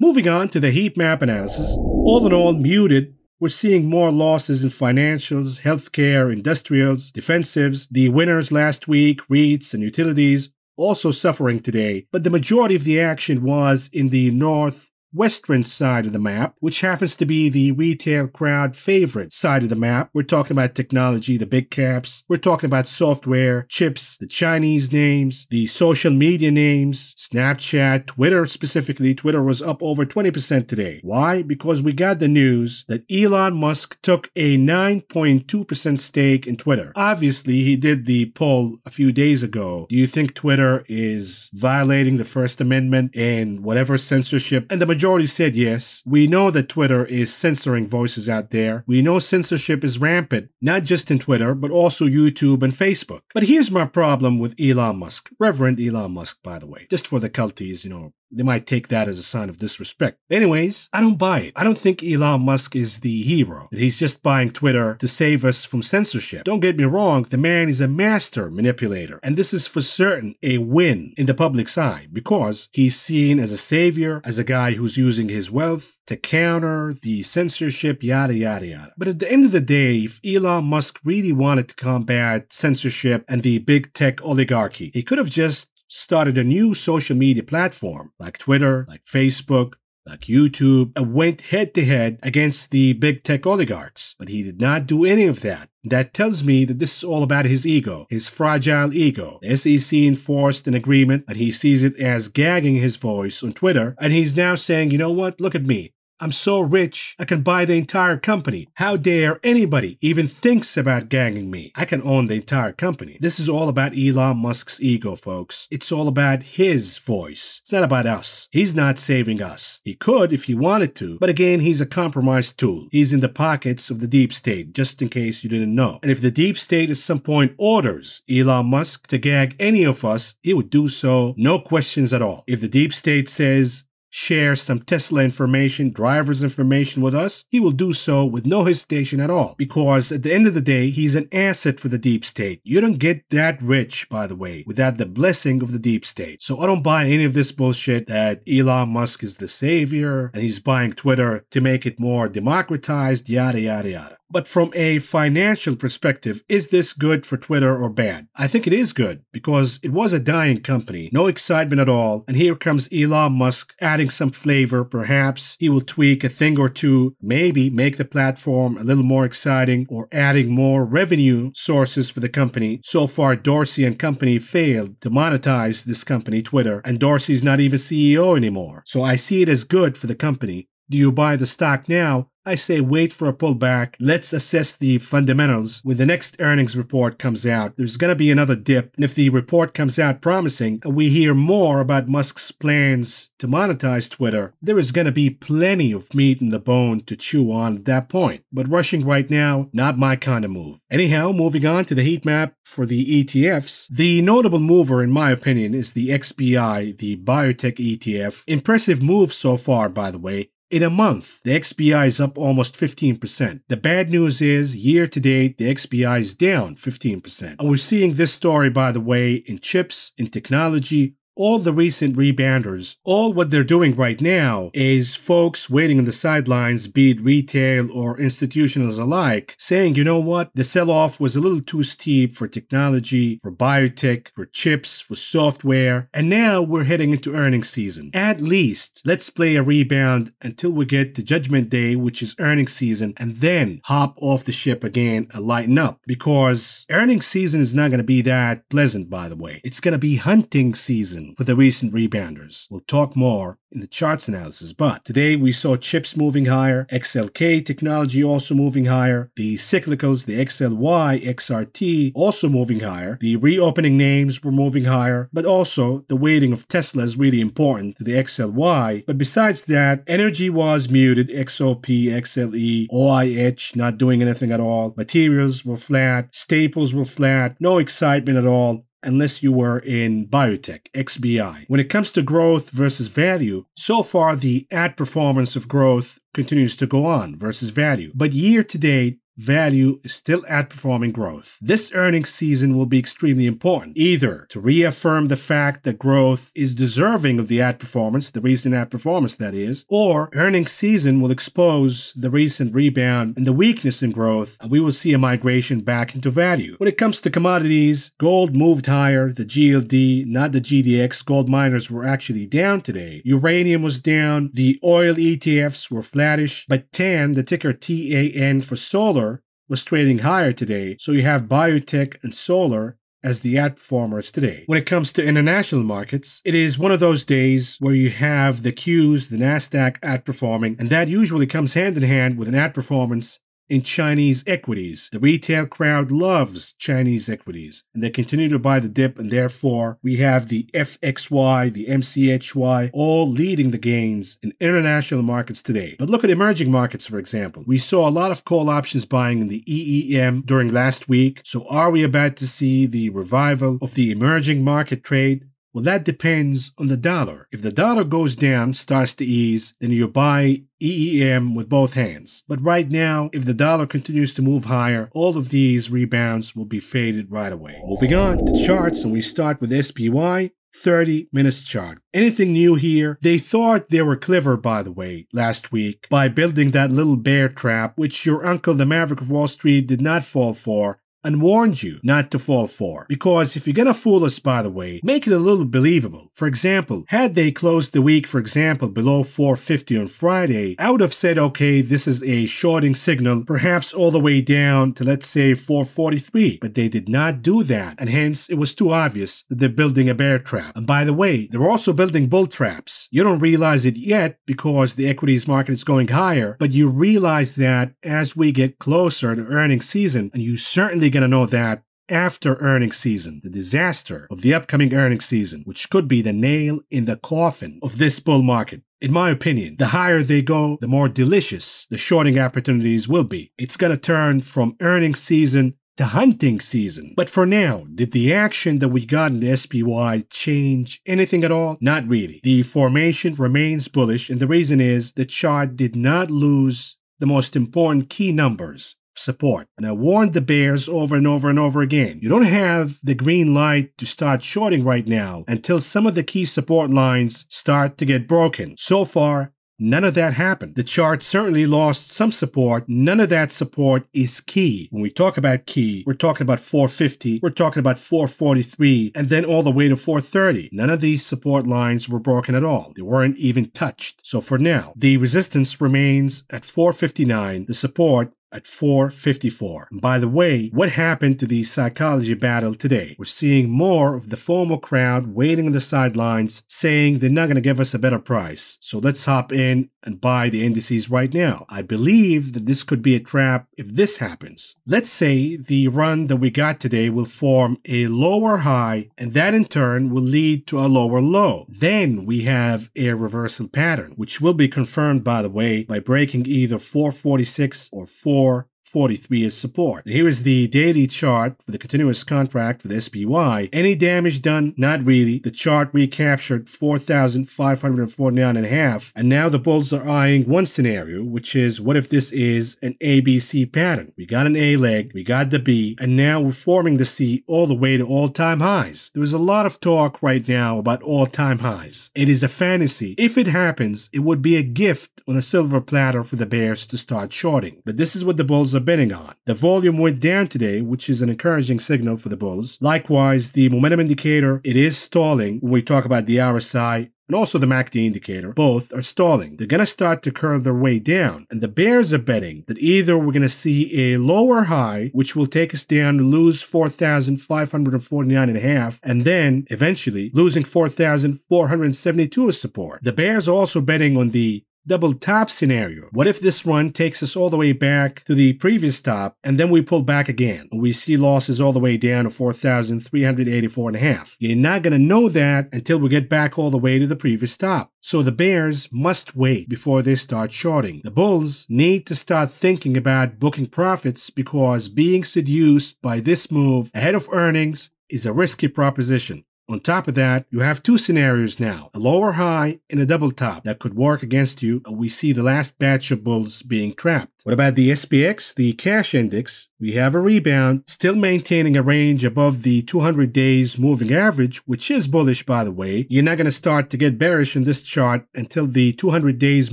Moving on to the heat map analysis, all in all muted we're seeing more losses in financials, healthcare, industrials, defensives. The winners last week, REITs and utilities, also suffering today, but the majority of the action was in the north western side of the map, which happens to be the retail crowd favorite side of the map. We're talking about technology, the big caps. We're talking about software, chips, the Chinese names, the social media names, Snapchat, Twitter specifically. Twitter was up over 20% today. Why? Because we got the news that Elon Musk took a 9.2% stake in Twitter. Obviously, he did the poll a few days ago. Do you think Twitter is violating the First Amendment and whatever censorship? And the majority said yes. We know that Twitter is censoring voices out there. We know censorship is rampant, not just in Twitter, but also YouTube and Facebook. But here's my problem with Elon Musk. Reverend Elon Musk, by the way. Just for the culties, you know, they might take that as a sign of disrespect. Anyways, I don't buy it. I don't think Elon Musk is the hero. He's just buying Twitter to save us from censorship. Don't get me wrong, the man is a master manipulator. And this is for certain a win in the public's eye because he's seen as a savior, as a guy who's using his wealth to counter the censorship, yada, yada, yada. But at the end of the day, if Elon Musk really wanted to combat censorship and the big tech oligarchy, he could have just started a new social media platform like Twitter, like Facebook, like YouTube, and went head to head against the big tech oligarchs. But he did not do any of that. That tells me that this is all about his ego, his fragile ego. The SEC enforced an agreement and he sees it as gagging his voice on Twitter, and he's now saying, you know what, look at me. I'm so rich, I can buy the entire company. How dare anybody even thinks about gagging me? I can own the entire company. This is all about Elon Musk's ego, folks. It's all about his voice. It's not about us. He's not saving us. He could if he wanted to, but again, he's a compromised tool. He's in the pockets of the deep state, just in case you didn't know. And if the deep state at some point orders Elon Musk to gag any of us, he would do so, no questions at all. If the deep state says, share some Tesla information, driver's information with us, he will do so with no hesitation at all. Because at the end of the day, he's an asset for the deep state. You don't get that rich, by the way, without the blessing of the deep state. So I don't buy any of this bullshit that Elon Musk is the savior and he's buying Twitter to make it more democratized, yada, yada, yada. But from a financial perspective, is this good for Twitter or bad? I think it is good because it was a dying company, no excitement at all, and here comes Elon Musk adding some flavor. Perhaps he will tweak a thing or two, maybe make the platform a little more exciting or adding more revenue sources for the company. So far, Dorsey and company failed to monetize this company, Twitter, and Dorsey's not even CEO anymore. So I see it as good for the company. Do you buy the stock now I say wait for a pullback. Let's assess the fundamentals. When the next earnings report comes out, there's going to be another dip. And if the report comes out promising we hear more about Musk's plans to monetize Twitter, there is going to be plenty of meat in the bone to chew on at that point. But rushing right now, not my kind of move. Anyhow, moving on to the heat map for the ETFs. The notable mover, in my opinion, is the XBI, the biotech ETF. Impressive move so far, by the way In a month, the XBI is up almost 15%. The bad news is, year to date, the XBI is down 15%. And we're seeing this story, by the way, in chips, in technology, all the recent rebounders, all what they're doing right now is folks waiting on the sidelines, be it retail or institutionals alike, saying, you know what, the sell off was a little too steep for technology, for biotech, for chips, for software, and now we're heading into earnings season. At least, let's play a rebound until we get to Judgment Day, which is earnings season, and then hop off the ship again and lighten up. Because earnings season is not going to be that pleasant, by the way. It's going to be hunting season for the recent rebounders. We'll talk more in the charts analysis, but today we saw chips moving higher, XLK technology also moving higher, the cyclicals, the XLY, XRT also moving higher, the reopening names were moving higher, but also the weighting of Tesla is really important to the XLY. But besides that, energy was muted, XOP, XLE, OIH not doing anything at all, materials were flat, staples were flat, no excitement at all, unless you were in biotech, XBI. When it comes to growth versus value, so far the ad outperformance of growth continues to go on versus value. But year to date, value is still outperforming growth. This earnings season will be extremely important, either to reaffirm the fact that growth is deserving of the outperformance, the recent outperformance that is, or earnings season will expose the recent rebound and the weakness in growth, and we will see a migration back into value. When it comes to commodities, gold moved higher, the GLD, not the GDX, gold miners were actually down today. Uranium was down, the oil ETFs were flattish, but TAN, the ticker TAN for solar, was trading higher today, so you have biotech and solar as the outperformers today. When it comes to international markets, it is one of those days where you have the Qs, the Nasdaq outperforming, and that usually comes hand in hand with an outperformance in Chinese equities. The retail crowd loves Chinese equities and they continue to buy the dip, and therefore we have the FXI, the MCHI, all leading the gains in international markets today. But look at emerging markets, for example. We saw a lot of call options buying in the EEM during last week. So are we about to see the revival of the emerging market trade? Well, that depends on the dollar. If the dollar goes down, starts to ease, then you buy EEM with both hands. But right now, if the dollar continues to move higher, all of these rebounds will be faded right away. Moving on to charts, and we start with SPY. 30 minutes chart. Anything new here? They thought they were clever, by the way, last week by building that little bear trap, which your uncle, the Maverick of Wall Street, did not fall for and warned you not to fall for. Because if you're gonna fool us, by the way, make it a little believable. For example, had they closed the week, for example, below 450 on Friday, I would have said, okay, this is a shorting signal, perhaps all the way down to let's say 443. But they did not do that, and hence it was too obvious that they're building a bear trap. And by the way, they're also building bull traps. You don't realize it yet because the equities market is going higher, but you realize that as we get closer to earnings season, and you certainly going to know that after earnings season, the disaster of the upcoming earnings season, which could be the nail in the coffin of this bull market. In my opinion, the higher they go, the more delicious the shorting opportunities will be. It's going to turn from earnings season to hunting season. But for now, did the action that we got in the SPY change anything at all? Not really. The formation remains bullish, and the reason is the chart did not lose the most important key numbers support. And I warned the bears over and over and over again. You don't have the green light to start shorting right now until some of the key support lines start to get broken. So far, None of that happened. The chart certainly lost some support. None of that support is key. When we talk about key, we're talking about 450, we're talking about 443, and then all the way to 430. None of these support lines were broken at all. They weren't even touched. So for now, the resistance remains at 459. The support at 454. By the way, what happened to the psychology battle today? We're seeing more of the FOMO crowd waiting on the sidelines saying they're not going to give us a better price. So let's hop in and buy the indices right now. I believe that this could be a trap if this happens. Let's say the run that we got today will form a lower high and that in turn will lead to a lower low. Then we have a reversal pattern, which will be confirmed by the way by breaking either 446 or 4 or 43 is support. Here is the daily chart for the continuous contract for the SPY. Any damage done? Not really. The chart recaptured 4,549 and a half. And now the bulls are eyeing one scenario, which is what if this is an ABC pattern? We got an A leg, we got the B, and now we're forming the C all the way to all-time highs. There is a lot of talk right now about all-time highs. It is a fantasy. If it happens, it would be a gift on a silver platter for the bears to start shorting. But this is what the bulls are betting on. The volume went down today, which is an encouraging signal for the bulls. Likewise, the momentum indicator, it is stalling when we talk about the RSI and also the MACD indicator, both are stalling. They're going to start to curve their way down. And the bears are betting that either we're going to see a lower high, which will take us down to lose 4,549 and a half, and then eventually losing 4,472 as support. The bears are also betting on the double top scenario. What if this run takes us all the way back to the previous top and then we pull back again? We see losses all the way down to 4,384 and a half. You're not going to know that until we get back all the way to the previous top. So the bears must wait before they start shorting. The bulls need to start thinking about booking profits because being seduced by this move ahead of earnings is a risky proposition. On top of that, you have two scenarios now, a lower high and a double top that could work against you. We see the last batch of bulls being trapped. What about the SPX, the cash index? We have a rebound, still maintaining a range above the 200 days moving average, which is bullish by the way. You're not going to start to get bearish in this chart until the 200 days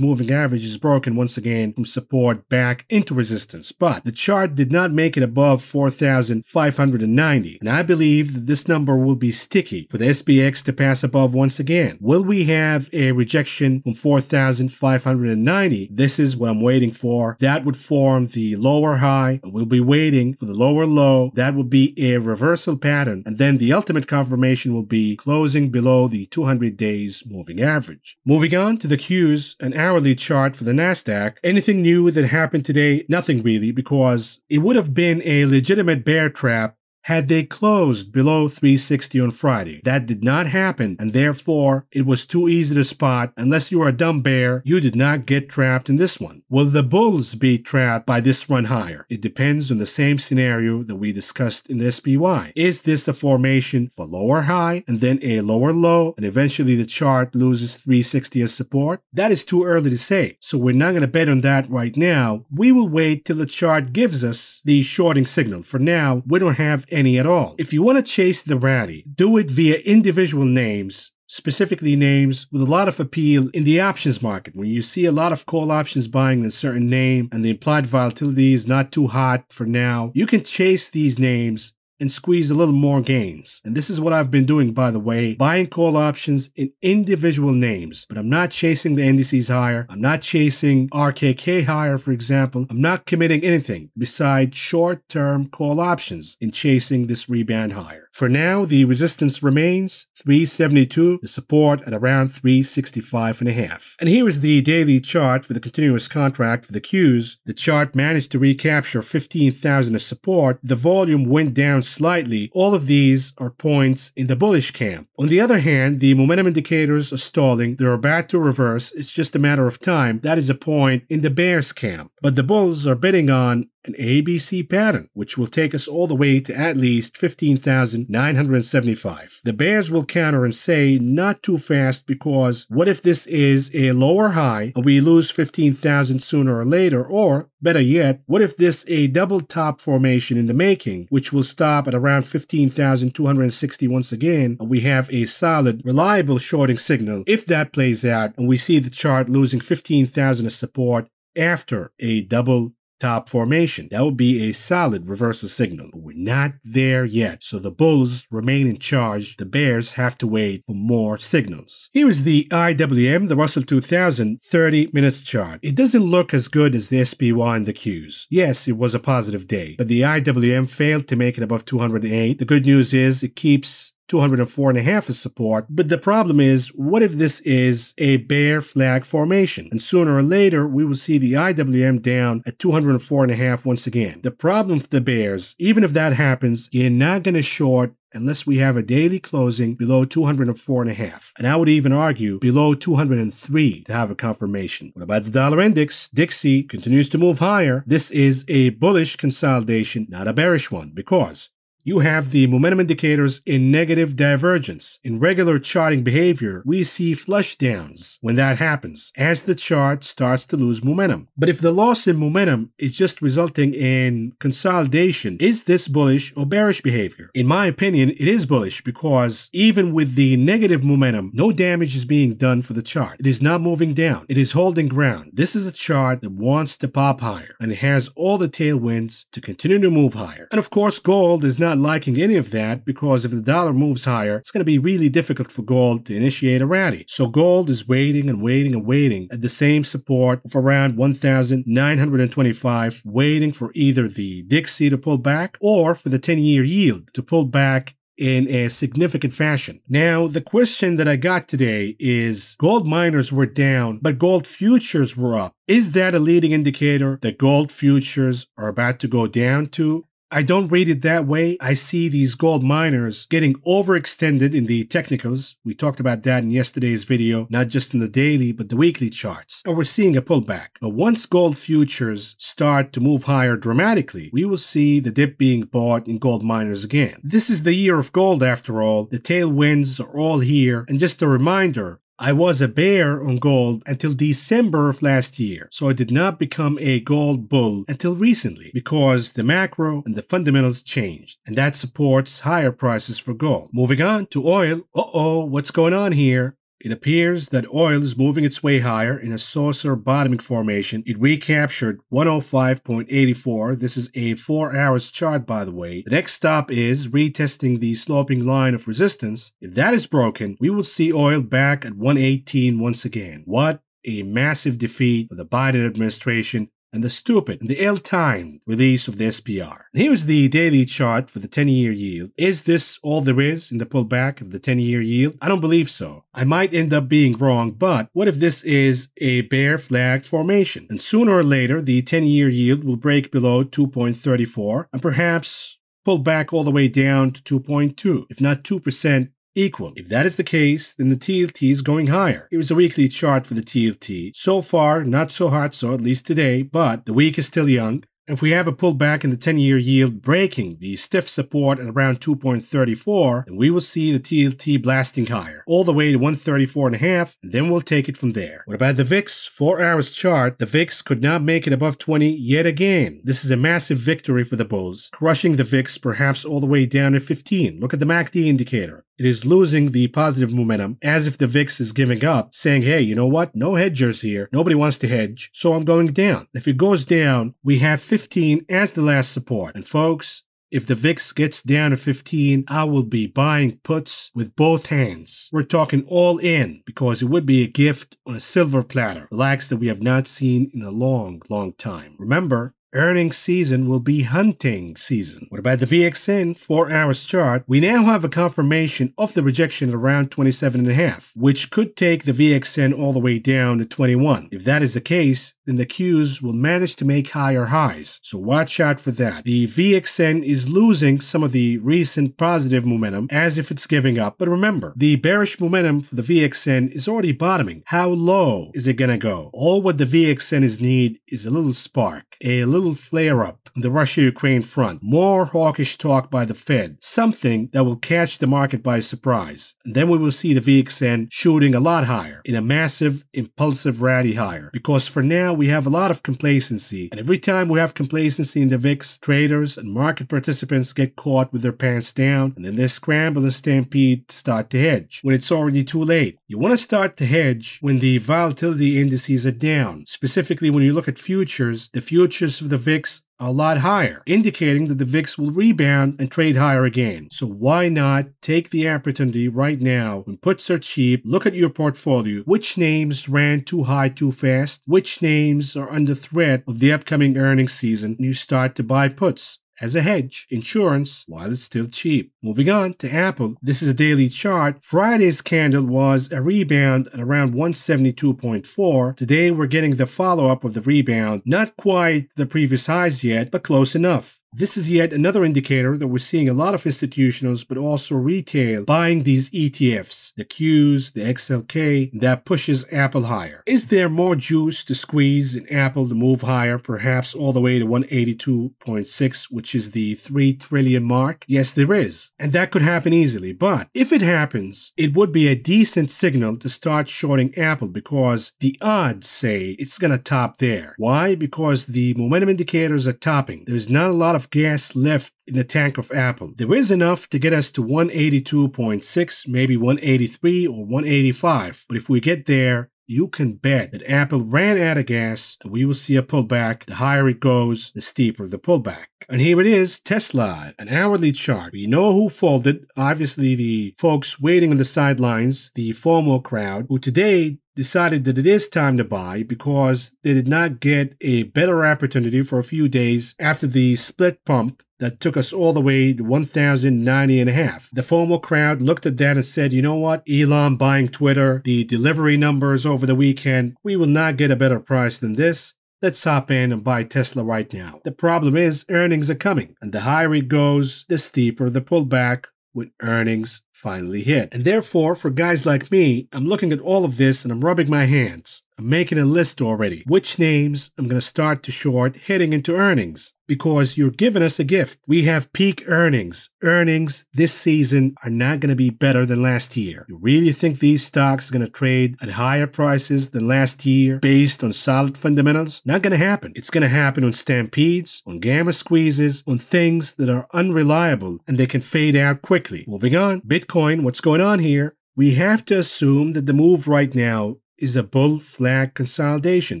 moving average is broken once again from support back into resistance. But the chart did not make it above 4,590, and I believe that this number will be sticky for the SPX to pass above once again. Will we have a rejection from 4,590? This is what I'm waiting for. That would form the lower high, we'll be waiting for the lower low. That would be a reversal pattern, and then the ultimate confirmation will be closing below the 200 days moving average. Moving on to the Qs, an hourly chart for the NASDAQ. Anything new that happened today? Nothing really, because it would have been a legitimate bear trap had they closed below 360 on Friday. That did not happen, and therefore it was too easy to spot. Unless you are a dumb bear, you did not get trapped in this one. Will the bulls be trapped by this run higher? It depends on the same scenario that we discussed in the SPY. Is this a formation for lower high and then a lower low, and eventually the chart loses 360 as support? That is too early to say, so we're not going to bet on that right now. We will wait till the chart gives us the shorting signal. For now, we don't have at all. If you want to chase the rally, do it via individual names specifically names with a lot of appeal in the options market. When you see a lot of call options buying a certain name and the implied volatility is not too hot for now, you can chase these names and squeeze a little more gains. And this is what I've been doing, by the way, buying call options in individual names. But I'm not chasing the indices higher. I'm not chasing ARKK higher, for example. I'm not committing anything besides short term call options in chasing this rebound higher. For now, the resistance remains 372, the support at around 365 and a half. And here is the daily chart for the continuous contract for the Qs. The chart managed to recapture 15,000 as support. The volume went down slightly. All of these are points in the bullish camp. On the other hand, the momentum indicators are stalling. They're about to reverse. It's just a matter of time. That is a point in the bears camp. But the bulls are betting on an ABC pattern, which will take us all the way to at least 15,975. The bears will counter and say not too fast because what if this is a lower high and we lose 15,000 sooner or later? Or better yet, what if this a double top formation in the making, which will stop at around 15,260 once again, and we have a solid, reliable shorting signal if that plays out and we see the chart losing 15,000 as support after a double top formation. That would be a solid reversal signal. But we're not there yet. So the Bulls remain in charge. The Bears have to wait for more signals. Here is the IWM, the Russell 2000 30 minutes chart. It doesn't look as good as the SPY and the Qs. Yes, it was a positive day, but the IWM failed to make it above 208. The good news is it keeps 204 and a half is support. But the problem is, what if this is a bear flag formation? And sooner or later, we will see the IWM down at 204 and a half once again. The problem for the bears, even if that happens, you're not going to short unless we have a daily closing below 204.5. And I would even argue below 203 to have a confirmation. What about the dollar index? Dixie continues to move higher. This is a bullish consolidation, not a bearish one, because you have the momentum indicators in negative divergence. In regular charting behavior, we see flush downs when that happens, as the chart starts to lose momentum. But if the loss in momentum is just resulting in consolidation, is this bullish or bearish behavior? In my opinion, it is bullish because even with the negative momentum, no damage is being done for the chart. It is not moving down. It is holding ground. This is a chart that wants to pop higher, and it has all the tailwinds to continue to move higher. And of course, gold is not liking any of that because if the dollar moves higher, it's going to be really difficult for gold to initiate a rally. So gold is waiting and waiting and waiting at the same support of around 1,925, waiting for either the Dixie to pull back or for the 10 year yield to pull back in a significant fashion. Now, the question that I got today is gold miners were down, but gold futures were up. Is that a leading indicator that gold futures are about to go down to? I don't read it that way. I see these gold miners getting overextended in the technicals. We talked about that in yesterday's video, not just in the daily, but the weekly charts. And we're seeing a pullback. But once gold futures start to move higher dramatically, we will see the dip being bought in gold miners again. This is the year of gold after all. The tailwinds are all here. And just a reminder, I was a bear on gold until December of last year, so I did not become a gold bull until recently because the macro and the fundamentals changed, and that supports higher prices for gold. Moving on to oil. Uh oh, what's going on here? It appears that oil is moving its way higher in a saucer bottoming formation. It recaptured 105.84. This is a 4 hours chart, by the way. The next stop is retesting the sloping line of resistance. If that is broken, we will see oil back at 118 once again. What a massive defeat for the Biden administration and the stupid and the ill-timed release of the SPR. Here's the daily chart for the 10-year yield. Is this all there is in the pullback of the 10-year yield? I don't believe so. I might end up being wrong, but what if this is a bear flag formation? And sooner or later, the 10-year yield will break below 2.34 and perhaps pull back all the way down to 2.2, if not 2% equal. If that is the case, then the TLT is going higher. Here's a weekly chart for the TLT. So far, not so hot so, at least today, but the week is still young. If we have a pullback in the 10 year yield breaking the stiff support at around 2.34, then we will see the TLT blasting higher, all the way to 134.5, and then we'll take it from there. What about the VIX? 4 hours chart, the VIX could not make it above 20 yet again. This is a massive victory for the Bulls, crushing the VIX perhaps all the way down to 15. Look at the MACD indicator. It is losing the positive momentum as if the VIX is giving up, saying, hey, you know what? No hedgers here. Nobody wants to hedge, so I'm going down. If it goes down, we have 15 as the last support. And folks, if the VIX gets down to 15, I will be buying puts with both hands. We're talking all in because it would be a gift on a silver platter, the likes that we have not seen in a long, long time. Remember, Earnings season will be hunting season. What about the VXN 4 hours chart? We now have a confirmation of the rejection around 27.5, which could take the VXN all the way down to 21. If that is the case, the Qs will manage to make higher highs. So watch out for that. The VXN is losing some of the recent positive momentum as if it's giving up. But remember, the bearish momentum for the VXN is already bottoming. How low is it gonna go? All what the VXN is need is a little spark, a little flare up on the Russia-Ukraine front, more hawkish talk by the Fed, something that will catch the market by surprise. And then we will see the VXN shooting a lot higher in a massive impulsive rally higher. Because for now we have a lot of complacency. And every time we have complacency in the VIX, traders and market participants get caught with their pants down and then they scramble and stampede to start to hedge when it's already too late. You want to start to hedge when the volatility indices are down. Specifically, when you look at futures, the futures of the VIX a lot higher, indicating that the VIX will rebound and trade higher again. So why not take the opportunity right now when puts are cheap, look at your portfolio, which names ran too high too fast, which names are under threat of the upcoming earnings season, and you start to buy puts as a hedge, insurance, while it's still cheap. Moving on to Apple, this is a daily chart. Friday's candle was a rebound at around 172.4. Today we're getting the follow up of the rebound, not quite the previous highs yet, but close enough. This is yet another indicator that we're seeing a lot of institutionals, but also retail, buying these ETFs, the Qs, the XLK, that pushes Apple higher. Is there more juice to squeeze in Apple to move higher, perhaps all the way to 182.6, which is the 3 trillion mark? Yes, there is. And that could happen easily. But if it happens, it would be a decent signal to start shorting Apple because the odds say it's going to top there. Why? Because the momentum indicators are topping. There's not a lot of gas left in the tank of Apple. There is enough to get us to 182.6, maybe 183 or 185. But if we get there, you can bet that Apple ran out of gas and we will see a pullback. The higher it goes, the steeper the pullback. And here it is Tesla, an hourly chart. We know who folded. Obviously, the folks waiting on the sidelines, the FOMO crowd, who today decided that it is time to buy because they did not get a better opportunity for a few days after the split pump that took us all the way to 1,090 and a half. The FOMO crowd looked at that and said, you know what? Elon buying Twitter, the delivery numbers over the weekend, we will not get a better price than this. Let's hop in and buy Tesla right now. The problem is earnings are coming, and the higher it goes, the steeper the pullback when earnings finally hit. And therefore, for guys like me, I'm looking at all of this and I'm rubbing my hands. I'm making a list already. Which names I'm going to start to short heading into earnings because you're giving us a gift. We have peak earnings. Earnings this season are not going to be better than last year. You really think these stocks are going to trade at higher prices than last year based on solid fundamentals? Not going to happen. It's going to happen on stampedes, on gamma squeezes, on things that are unreliable and they can fade out quickly. Moving on, Bitcoin, what's going on here? We have to assume that the move right now is a bull flag consolidation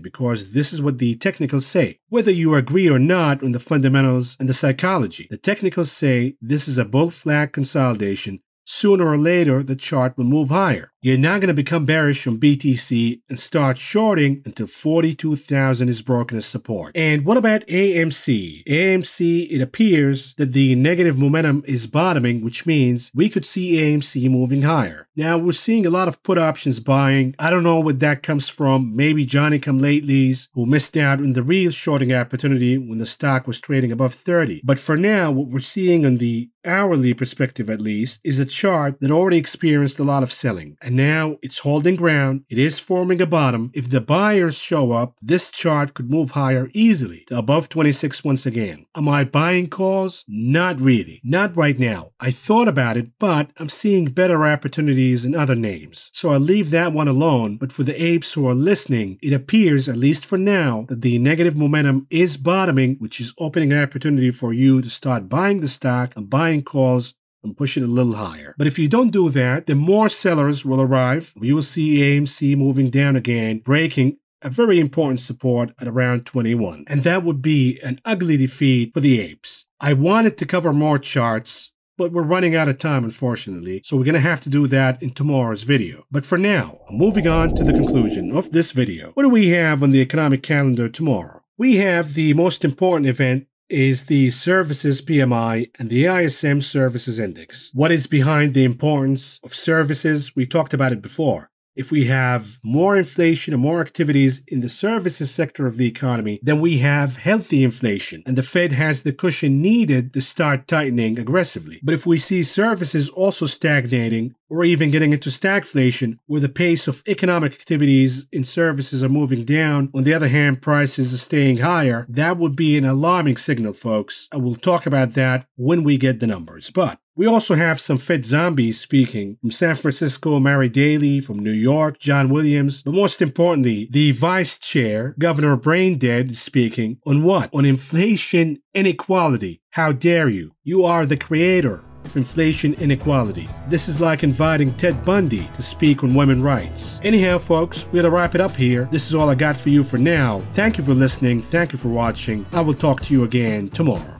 because this is what the technicals say. Whether you agree or not on the fundamentals and the psychology, the technicals say this is a bull flag consolidation. Sooner or later, the chart will move higher. You're not going to become bearish on BTC and start shorting until 42,000 is broken as support. And what about AMC? AMC, it appears that the negative momentum is bottoming, which means we could see AMC moving higher. Now, we're seeing a lot of put options buying. I don't know where that comes from. Maybe Johnny come latelys who missed out on the real shorting opportunity when the stock was trading above 30. But for now, what we're seeing on the hourly perspective at least is a chart that already experienced a lot of selling and now it's holding ground. It is forming a bottom. If the buyers show up, this chart could move higher easily to above 26 once again. Am I buying calls? Not really. Not right now. I thought about it, but I'm seeing better opportunities in other names. So I'll leave that one alone. But for the apes who are listening, it appears, at least for now, that the negative momentum is bottoming, which is opening an opportunity for you to start buying the stock and buying calls and push it a little higher. But if you don't do that, then more sellers will arrive. You will see AMC moving down again, breaking a very important support at around 21. And that would be an ugly defeat for the apes. I wanted to cover more charts, but we're running out of time, unfortunately, so we're going to have to do that in tomorrow's video. But for now, moving on to the conclusion of this video. What do we have on the economic calendar tomorrow? We have the most important event is the Services PMI and the ISM Services Index. What is behind the importance of services? We talked about it before. If we have more inflation and more activities in the services sector of the economy, then we have healthy inflation, and the Fed has the cushion needed to start tightening aggressively. But if we see services also stagnating, or even getting into stagflation, where the pace of economic activities in services are moving down, on the other hand, prices are staying higher, that would be an alarming signal, folks. I will talk about that when we get the numbers. But we also have some Fed zombies speaking from San Francisco, Mary Daly, from New York, John Williams, but most importantly, the Vice Chair, Governor Braindead, is speaking on what? On inflation inequality. How dare you? You are the creator inflation inequality. This is like inviting Ted Bundy to speak on women's rights. Anyhow, folks, we gotta wrap it up here. This is all I got for you for now. Thank you for listening. Thank you for watching. I will talk to you again tomorrow.